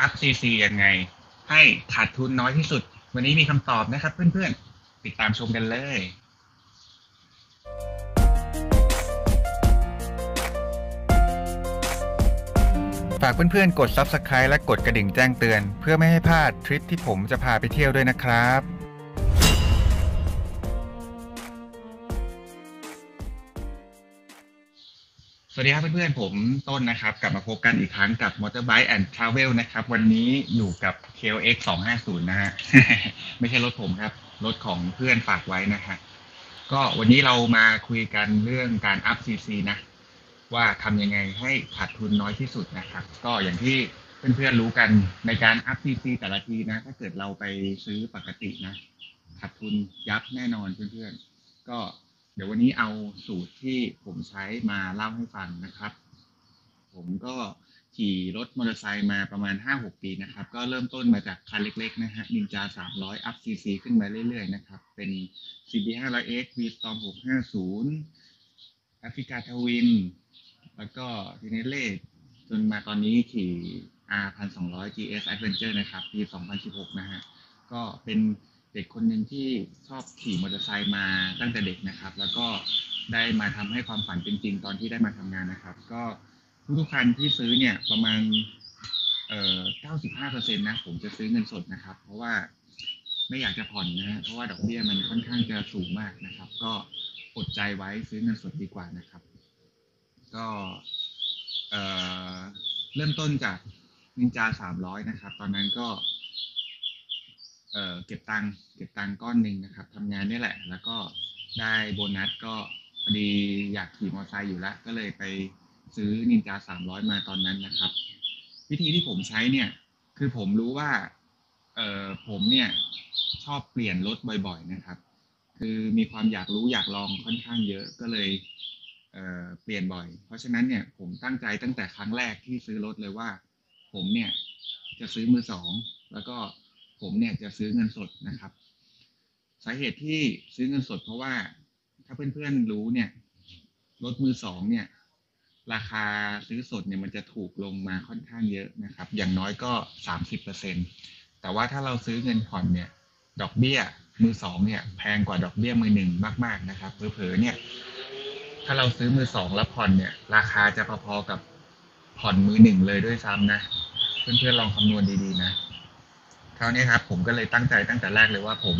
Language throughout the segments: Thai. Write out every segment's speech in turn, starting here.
อัพซีซียังไง ให้ขาดทุนน้อยที่สุด วันนี้มีคำตอบนะครับ เพื่อนๆ ติดตามชมกันเลยฝากเพื่อนๆ กด Subscribe และกดกระดิ่งแจ้งเตือน เพื่อไม่ให้พลาดทริปที่ผมจะพาไปเที่ยวด้วยนะครับ วัสดีครับเพื่อนๆ ผมต้นนะครับ กลับมาพบกันอีกครั้งกับ Motorbike and Travel นะครับ วันนี้อยู่กับ KLX 250 นะฮะ ไม่ใช่รถผมครับ รถของเพื่อนฝากไว้นะฮะ ก็วันนี้เรามาคุยกันเรื่องการอัพ CC นะ ว่าทำยังไงให้ขาดทุนน้อยที่สุดนะครับ ก็อย่างที่เพื่อนๆรู้กันในการอัพ CC แต่ละทีนะ ถ้าเกิดเราไปซื้อปกตินะ ขาดทุนยับแน่นอนเพื่อนๆ ก็ เดี๋ยววันนี้เอาสูตรที่ผมใช้มาเล่าให้ฟังนะครับ ผมก็ขี่รถมอเตอร์ไซค์มาประมาณ 5-6 ปีนะครับ ก็เริ่มต้นมาจากคันเล็กๆนะฮะนินจา 300 อัพ CC ขึ้นมาเรื่อยๆนะครับ เป็น CB 500X V Storm 650แอฟริกาทวินแล้วก็ทีเนเล่จนมาตอนนี้ขี่ R 1200 GS Adventure นะครับ ปี 2016 นะฮะ ก็เป็น เด็กคนหนึ่งที่ชอบขี่มอเตอร์ไซค์มาตั้งแต่เด็กนะครับ แล้วก็ได้มาทำให้ความฝันเป็นจริงตอนที่ได้มาทำงานนะครับ ก็ทุกๆคันที่ซื้อเนี่ยประมาณเอ่อ95%นะผมจะซื้อเงินสดนะครับ เพราะว่าไม่อยากจะผ่อนนะฮะเพราะว่าดอกเบี้ยมันค่อนข้างจะสูงมากนะครับ ก็อดใจไว้ซื้อเงินสดดีกว่านะครับ ก็เอ่อเริ่มต้นจากนินจา300 นะครับ ตอนนั้นก็ เเก็บตังค์เก็บตังค์ก้อนหนึ่งนะครับทำงานนี่แหละ แล้วก็ได้โบนัสก็พอดีอยากขี่มอเตอร์ไซค์อยู่แล้ว ก็เลยไปซื้อนินจา300มาตอนนั้นนะครับ วิธีที่ผมใช้เนี่ย คือผมรู้ว่าเออผมเนี่ยชอบเปลี่ยนรถบ่อยๆนะครับ คือมีความอยากรู้อยากลองค่อนข้างเยอะก็เลยเเปลี่ยนบ่อย เพราะฉะนั้นเนี่ยผมตั้งใจตั้งแต่ครั้งแรกที่ซื้อรถเลยว่า ผมเนี่ยจะซื้อมือสอง แล้วก็ ผมเนี่ยจะซื้อเงินสดนะครับ สาเหตุที่ซื้อเงินสดเพราะว่าถ้าเพื่อนๆรู้เนี่ยรถมือสองเนี่ย ราคาซื้อสดเนี่ยมันจะถูกลงมาค่อนข้างเยอะนะครับ อย่างน้อยก็สามสิบเปอร์เซ็นแต่ว่าถ้าเราซื้อเงินผ่อนเนี่ย ดอกเบี้ยมือสองเนี่ย แพงกว่าดอกเบี้ยมือหนึ่งมาก ๆนะครับเผลอๆเนี่ย ถ้าเราซื้อมือสองแล้วผ่อนเนี่ย ราคาจะพอๆกับผ่อนมือหนึ่งเลยด้วยซ้ำนะ เพื่อนๆลองคำนวณดีๆนะ คราวนี้ครับ ผมก็เลยตั้งใจตั้งแต่แรกเลยว่าผม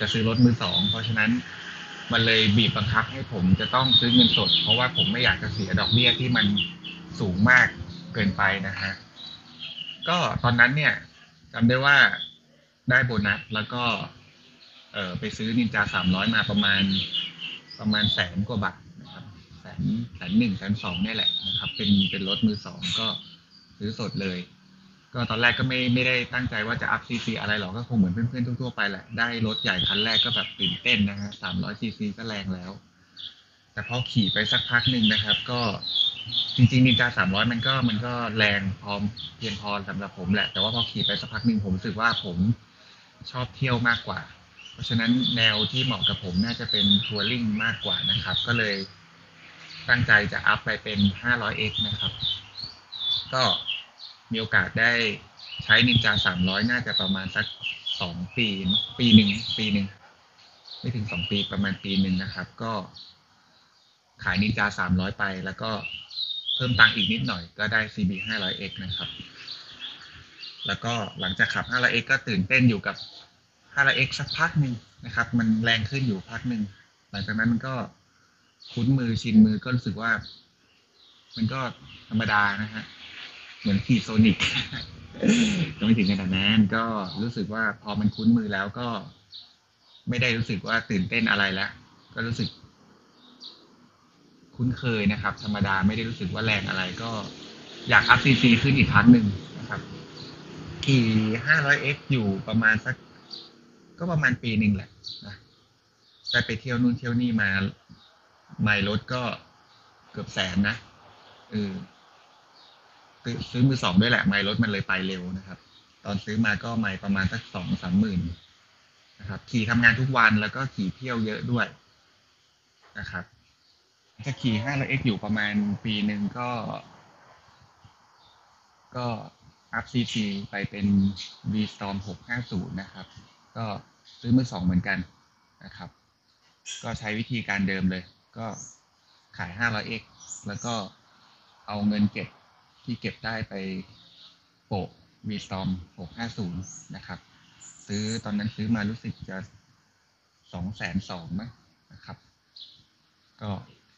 จะซื้อรถมือสอง เพราะฉะนั้นมันเลยบีบบังคับให้ผมจะต้องซื้อเงินสด เพราะว่าผมไม่อยากจะเสียดอกเบี้ยที่มันสูงมากเกินไปนะฮะก็ตอนนั้นเนี่ยจำได้ว่าได้โบนัสแล้วก็ เออไปซื้อนินจาสามร้อยมาประมาณ ประมาณแสนกว่าบาทนะครับแสนแสนหนึ่งแสนสองนี่แหละนะครับ เป็นเป็นรถมือสองก็ซื้อสดเลย ก็ตอนแรกก็ไม่ไม่ได้ตั้งใจว่าจะ up ซีซีอะไรหรอกก็คงเหมือนเพื่อนๆทั่วๆไปแหละ ได้รถใหญ่คันแรกก็แบบตื่นเต้นนะฮะสามร้อยซีซีก็แรงแล้ว แต่พอขี่ไปสักพักหนึ่งนะครับ ก็จริงๆนินจาสามร้อยมันก็มันก็แรงพอเพียงพอสำหรับผมแหละ แต่ว่าพอขี่ไปสักพักหนึ่งผมรู้สึกว่าผมชอบเที่ยวมากกว่า เพราะฉะนั้นแนวที่เหมาะกับผมน่าจะเป็นทัวริงมากกว่านะครับ ก็เลยตั้งใจจะอัพไปเป็น 500x นะครับ ก็ มีโอกาสได้ใช้นินจา300น่าจะประมาณสักสองปีปีหนึ่งปีหนึ่งไม่ถึงสองปีประมาณปีหนึ่งนะครับ ก็ขายนินจา300ไป แล้วก็เพิ่มตังค์อีกนิดหน่อยก็ได้ CB 500x นะครับ แล้วก็หลังจากขับ 500x ก็ตื่นเต้นอยู่กับ 500x สักพักหนึ่งนะครับ มันแรงขึ้นอยู่พักหนึ่งหลังจากนั้นมันก็คุ้นมือชินมือก็รู้สึกว่า มันก็ธรรมดานะฮะ เหมือนขี่โซนิกก็ไม่ถึงขนาดนั้นก็รู้สึกว่าพอมันคุ้นมือแล้วก็ ไม่ได้รู้สึกว่าตื่นเต้นอะไรแล้วก็รู้สึก คุ้นเคยนะครับ ธรรมดาไม่ได้รู้สึกว่าแรงอะไร ก็อยากอัพซีซีขึ้นอีกครั้งหนึ่งนะครับขี่ 500x อยู่ประมาณสัก ก็ประมาณปีหนึ่งแหละนะได้ไปเที่ยวนู่นเที่ยวนี่มา ไมล์รถก็เกือบแสนนะเออ ซื้อมือสองด้วยแหละไมล์รถมันเลยไปเร็วนะครับ ตอนซื้อมาก็ไมล์ประมาณสักสองสามหมื่นนะครับ ขี่ทำงานทุกวันแล้วก็ขี่เที่ยวเยอะด้วยนะครับถ้าขี่ 500x อยเอ็กอยู่ประมาณปีหนึ่งก็ ก็อัพ CC ไปเป็น V Storm 650นย์นะครับ ก็ซื้อมือสองเหมือนกันนะครับ ก็ใช้วิธีการเดิมเลย ก็ขาย 500x แล้วก็เอาเงินเก็บ ที่เก็บได้ไปโปะ V Storm 650 นะครับ ซื้อตอนนั้นซื้อมารู้สึกจะสองแสนสองมั้งนะครับ ก็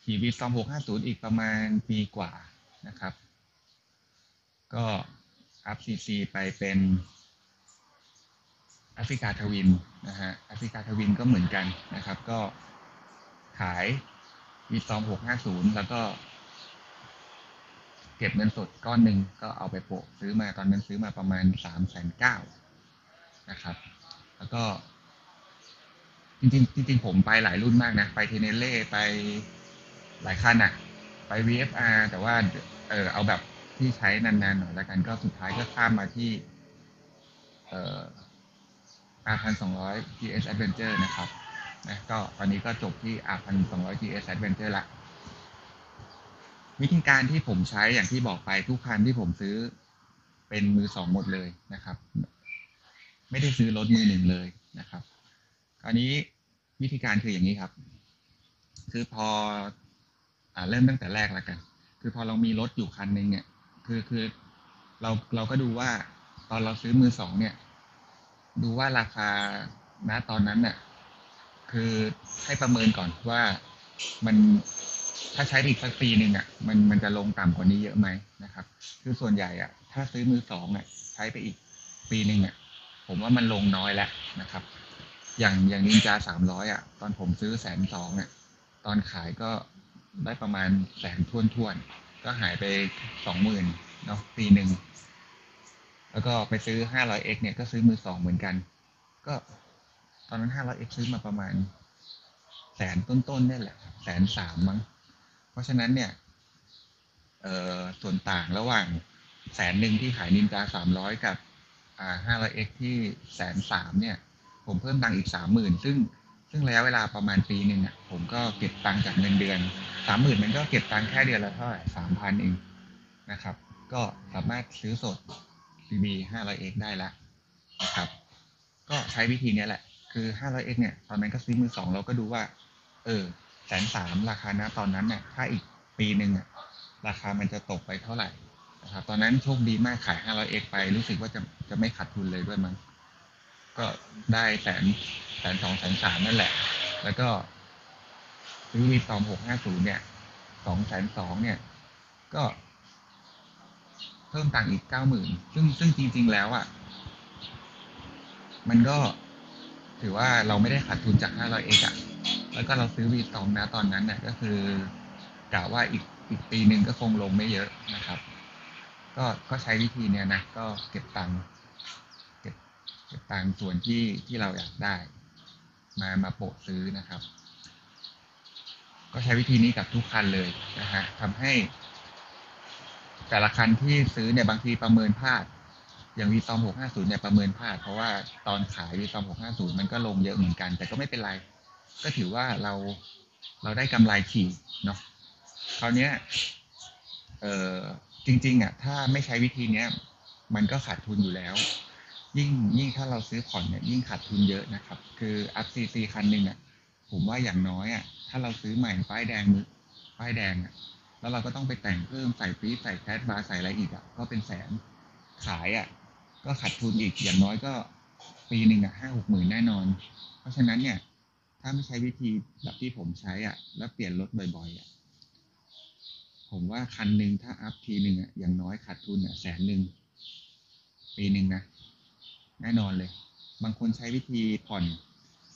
ขี่ V Storm 650 อีกประมาณปีกว่านะครับ ก็อัพ CC ไปเป็นแอฟริกาทวินนะฮะแอฟริกาทวินก็เหมือนกันนะครับ ก็ขายวีซอม650 แล้วก็ ก็บเงินสดก้อนหนึ่งก็เอาไปโปะซื้อมาตอนนั้นซื้อมาประมาณ3 9 0 0 0นะครับ แล้วก็ จริงๆจริงๆผมไปหลายรุ่นมากนะ ไปเทเนเล่ไปหลายคันอะไป VFR แต่ว่าเออเอาแบบที่ใช้นานๆหน่อยแล้วกันก็สุดท้ายก็ข้ามมาที่ เอ่อ R1200 GS Adventure นะครับนะก็ตอนนี้ก็จบที่ R1200 GS Adventure ละ วิธีการที่ผมใช้อย่างที่บอกไปทุกคันที่ผมซื้อเป็นมือสองหมดเลยนะครับ ไม่ได้ซื้อรถมือหนึ่งเลยนะครับคราวนี้วิธีการคืออย่างนี้ครับ คือพออ่าเริ่มตั้งแต่แรกแล้วกัน คือพอเรามีรถอยู่คันหนึ่งเนี่ย คือคือเราเราก็ดูว่าตอนเราซื้อมือสองเนี่ย ดูว่าราคาณตอนนั้นน่ะคือให้ประเมินก่อนว่ามัน ถ้าใช้อีกสักปีหนึ่งอะมันมันจะลงต่ำกว่านี้เยอะไหมนะครับ คือส่วนใหญ่อะ ถ้าซื้อมือสองอะ ใช้ไปอีกปีหนึ่งอะ ผมว่ามันลงน้อยแล้วนะครับ อย่างอย่างนินจาสามร้อยอะ ตอนผมซื้อแสนสองอะ ตอนขายก็ได้ประมาณแสนทวนทวนๆก็หายไปสองหมื่นเนาะปีหนึ่งแล้วก็ไปซื้อ 500x เนี่ยก็ซื้อมือสองเหมือนกัน ก็ตอนนั้น 500x ซื้อมาประมาณแสนต้นๆนี่แหละแสนสามมั้ง เพราะฉะนั้นเนี่ยเออส่วนต่างระหว่างแสนหนึ่งที่ขายนินจาสามร้อยกับอ่า 500x ที่แสนสามเนี่ย ผมเพิ่มตังค์อีกสามหมื่นซึ่งซึ่งระยะเวลาประมาณปีหนึ่งอะผมก็เก็บตังค์จากเงินเดือนสามหมื่นมันก็เก็บตังค์แค่เดือนละเท่าไหร่สามพันเองนะครับ ก็สามารถซื้อสด CB 500x ได้ล้วนะครับ ก็ใช้วิธีนี้แหละ คือ 500x เนี่ย ตอนนั้นก็ซื้อมือสองเราก็ดูว่า เออ แสนสามราคานะตอนนั้นเนี่ยถ้าอีกปีหนึ่งอะราคามันจะตกไปเท่าไหร่นะครับตอนนั้นโชคดีมากขาย 500x ไปรู้สึกว่าจะจะไม่ขาดทุนเลยด้วยมั้งก็ได้แสนแสนสองแสนสามนั่นแหละ แล้วก็ซื้อวีซอมหกห้าศูนย์เนี่ยสองแสนสองเนี่ย ก็ เพิ่มตังค์อีกเก้าหมื่นซึ่งซึ่งจริง ๆ แล้วอะ่ะ มันก็ถือว่าเราไม่ได้ขาดทุนจาก 500x อะ แล้วก็เราซื้อวีสองนะตอนนั้นเนี่ยก็คือกะว่าอีกอีกปีหนึ่งก็คงลงไม่เยอะนะครับ ก็ก็ใช้วิธีเนี้ยนะก็เก็บตังค์เก็บเก็บตังค์ส่วนที่ที่เราอยากได้ มามาโปะซื้อนะครับ ก็ใช้วิธีนี้กับทุกคันเลยนะฮะทำให้ แต่ละคันที่ซื้อเนี่ยบางทีประเมินพลาดอย่างวีซอม650เนี่ยประเมินพลาดเพราะว่าตอนขายวีซอม650มันก็ลงเยอะเหมือนกัน แต่ก็ไม่เป็นไร ก็ถือว่าเราเราได้กำไรขี่เนาะคราวนี้เออจริง ๆอะถ้าไม่ใช้วิธีเนี้ย มันก็ขาดทุนอยู่แล้ว ยิ่งยิ่งถ้าเราซื้อผ่อนเนี่ยยิ่งขาดทุนเยอะนะครับ คือ up ซีซีคันหนึ่งอะผมว่าอย่างน้อยอะถ้าเราซื้อใหม่ป้ายแดงมือป้ายแดงอะแล้วเราก็ต้องไปแต่งเพิ่มใส่ปี๊บใส่ crash bar ใส่อะไรอีกอะก็เป็นแสนขายอะก็ขาดทุนอีกอย่างน้อยก็ปีหนึ่งอะห้าหกหมื่นแน่นอน เพราะฉะนั้นเนี่ย ถ้าไม่ใช้วิธีแบบที่ผมใช้อะ แล้วเปลี่ยนรถบ่อยๆอะ ผมว่าคันหนึ่งถ้าอัพทีหนึ่งอะอย่างน้อยขาดทุนอะแสนหนึ่งปีหนึ่งนะแน่นอนเลย บางคนใช้วิธีผ่อน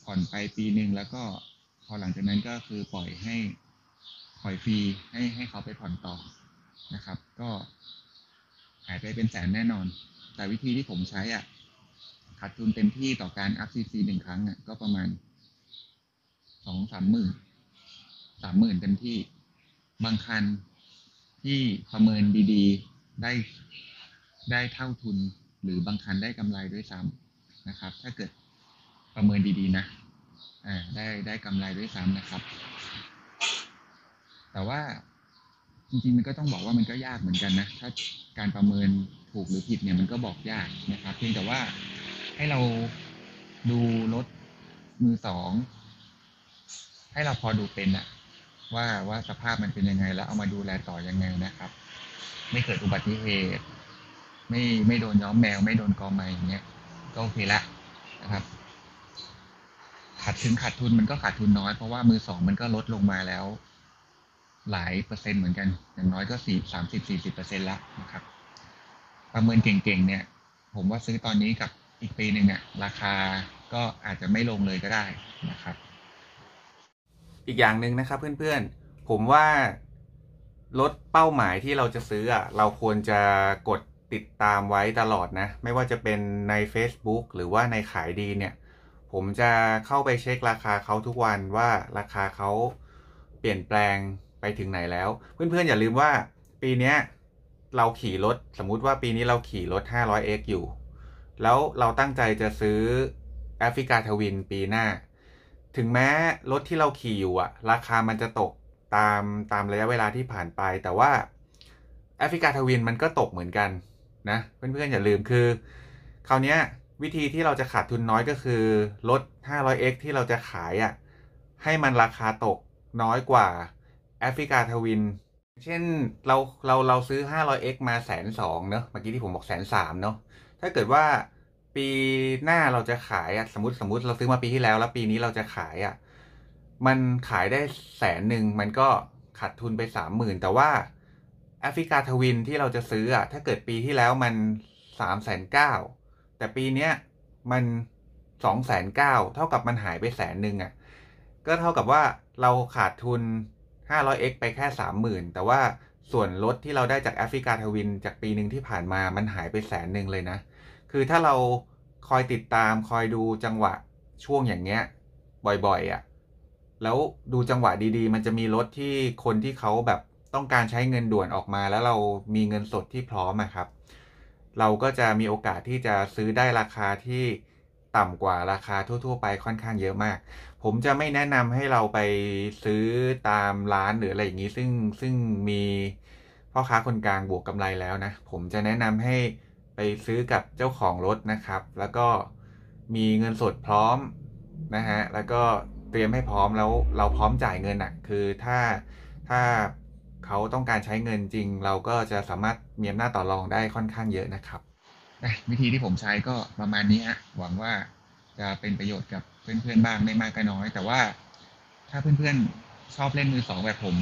ผ่อนไปปีหนึ่งแล้วก็พอหลังจากนั้นก็คือปล่อยให้ปล่อยฟรีให้ให้เขาไปผ่อนต่อนะครับ ก็หายไปเป็นแสนแน่นอน แต่วิธีที่ผมใช้อะขาดทุนเต็มที่ต่อการอัพซีซีหนึ่งครั้งอะก็ประมาณ องสามหมื่นสามหมื่นเต็มที่ บางคันที่ประเมินดีๆ ได้ได้เท่าทุน หรือบางคันได้กำไรด้วยซ้ำนะครับ ถ้าเกิดประเมินดีๆนะอ่าได้ได้กำไรด้วยซ้ำนะครับ แต่ว่าจริงๆมันก็ต้องบอกว่ามันก็ยากเหมือนกันนะ ถ้าการประเมินถูกหรือผิดเนี่ยมันก็บอกยากนะครับ เพียงแต่ว่าให้เราดูรถมือสอง ให้เราพอดูเป็นอะว่าว่าสภาพมันเป็นยังไง แล้วเอามาดูแลต่อยังไงนะครับ ไม่เกิดอุบัติเหตุ ไม่ไม่โดนย้อมแมว ไม่โดนกอไม้อย่างเงี้ยก็โอเคละนะครับ ขาดทุนขาดทุนมันก็ขาดทุนน้อยเพราะว่ามือสองมันก็ลดลงมาแล้ว หลายเปอร์เซ็นต์เหมือนกัน อย่างน้อยก็สี่สามสิบสี่สิบเปอร์เซ็นต์ละนะครับ ประเมินเก่งๆเนี่ย ผมว่าซื้อตอนนี้กับอีกปีหนึ่งเนี่ยราคาก็อาจจะไม่ลงเลยก็ได้นะครับ อีกอย่างหนึ่งนะครับเพื่อนๆ ผมว่ารถเป้าหมายที่เราจะซื้ออะเราควรจะกดติดตามไว้ตลอดนะ ไม่ว่าจะเป็นใน Facebook หรือว่าในขายดีเนี่ย ผมจะเข้าไปเช็คราคาเขาทุกวันว่าราคาเขาเปลี่ยนแปลงไปถึงไหนแล้ว เพื่อนๆ อย่าลืมว่าปีนี้เราขี่รถ สมมุติว่าปีนี้เราขี่รถ 500x อยู่ แล้วเราตั้งใจจะซื้อแอฟริกาทวินปีหน้า ถึงแม้รถที่เราขี่อยู่อะราคามันจะตกตามตามระยะเวลาที่ผ่านไป แต่ว่าแอฟริกาทวินมันก็ตกเหมือนกันนะเพื่อนๆอย่าลืมคือคราวนี้วิธีที่เราจะขาดทุนน้อยก็คือรถ 500x ที่เราจะขายอะ่ะให้มันราคาตกน้อยกว่าแอฟริกาทวิน เช่นเราเราเราซื้อ 500x มาแสนสองเนาะเมื่อกี้ที่ผมบอกแสนสามเนาะถ้าเกิดว่า ปีหน้าเราจะขายอะสมมติสมมติเราซื้อมาปีที่แล้ว แล้วปีนี้เราจะขายอะมันขายได้แสนหนึ่งมันก็ขาดทุนไปสามหมื่นแต่ว่าแอฟริกาทวินที่เราจะซื้ออะถ้าเกิดปีที่แล้วมันสามแสนเก้าแต่ปีเนี้ยมันสองแสนเก้าเท่ากับมันหายไปแสนหนึ่งอะก็เท่ากับว่าเราขาดทุน 500x ไปแค่สามหมื่นแต่ว่าส่วนลดที่เราได้จากแอฟริกาทวิน จากปีหนึ่งที่ผ่านมามันหายไปแสนหนึ่งเลยนะ คือถ้าเรา คอยติดตามคอยดูจังหวะช่วงอย่างเงี้ย บ่อยๆอะ่ะแล้วดูจังหวะดีๆ มันจะมีรถที่คนที่เขาแบบต้องการใช้เงินด่วนออกมา แล้วเรามีเงินสดที่พร้อมอะครับ เราก็จะมีโอกาสที่จะซื้อได้ราคาที่ต่ำกว่าราคาทั่ว ๆ ไปค่อนข้างเยอะมาก ผมจะไม่แนะนำให้เราไปซื้อตามร้านหรืออะไรอย่างนี้ ซึ่งซึ่งมีพ่อค้าคนกลางบวกกำไรแล้วนะ ผมจะแนะนำให้ ไปซื้อกับเจ้าของรถนะครับ แล้วก็มีเงินสดพร้อมนะฮะแล้วก็เตรียมให้พร้อมแล้วเราพร้อมจ่ายเงินอะคือถ้าถ้าเขาต้องการใช้เงินจริง เราก็จะสามารถมีอำนาจต่อรองได้ค่อนข้างเยอะนะครับวิธีที่ผมใช้ก็ประมาณนี้ฮะหวังว่าจะเป็นประโยชน์กับเพื่อนๆบ้างไม่มากก็น้อย แต่ว่าถ้าเพื่อนๆชอบเล่นมือสองแบบผม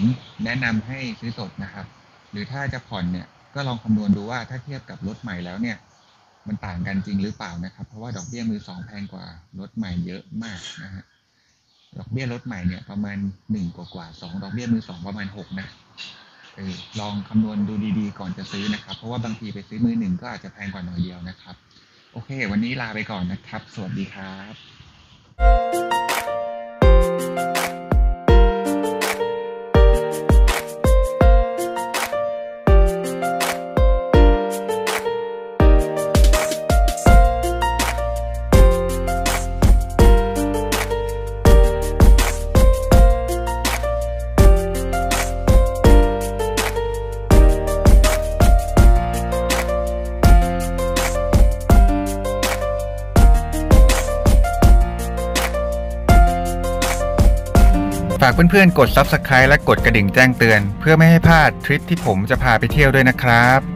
แนะนำให้ซื้อสดนะครับ หรือถ้าจะผ่อนเนี่ย ก็ลองคำนวณดูว่าถ้าเทียบกับรถใหม่แล้วเนี่ย มันต่างกันจริงหรือเปล่านะครับ เพราะว่าดอกเบี้ยมือสองแพงกว่ารถใหม่เยอะมากนะฮะดอกเบี้ยรถใหม่เนี่ยประมาณหนึ่งกว่ากว่าสองดอกเบี้ยมือสองประมาณหกนะเออลองคำนวณดูดีๆก่อนจะซื้อนะครับ เพราะว่าบางทีไปซื้อมือหนึ่งก็อาจจะแพงกว่าหน่อยเดียวนะครับ โอเค วันนี้ลาไปก่อนนะครับ สวัสดีครับฝา เพื่อนๆ กด Subscribe และกดกระดิ่งแจ้งเตือน เพื่อไม่ให้พลาดทริปที่ผมจะพาไปเที่ยวด้วยนะครับ